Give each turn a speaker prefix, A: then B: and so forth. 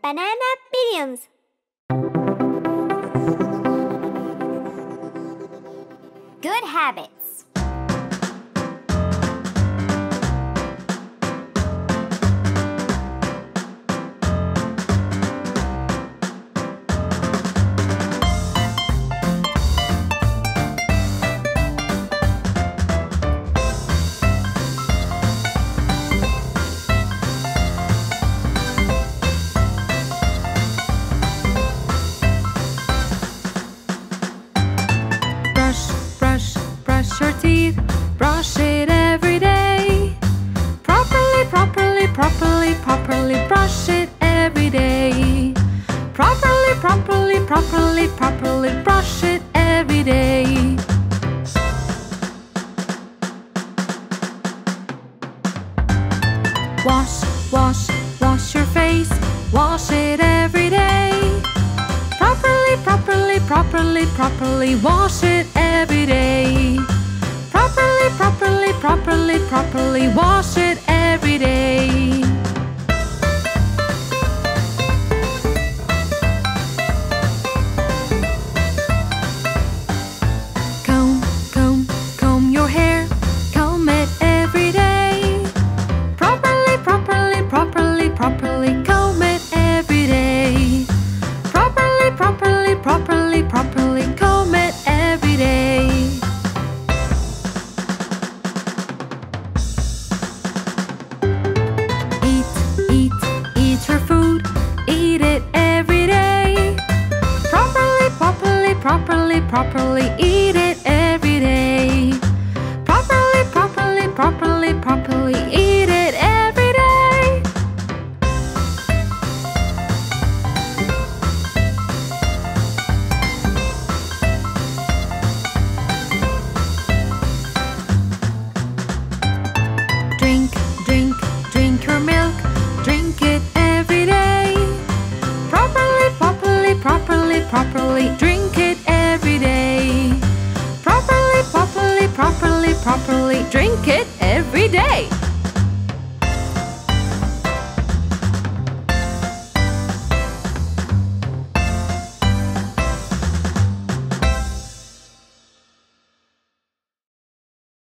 A: Banana Billions. Good
B: habit. properly, properly brush it every day. Wash, wash, wash your face, wash it every day. Properly, properly, properly, properly wash it every day. Properly, properly, properly, properly wash it. properly eat drink it every day.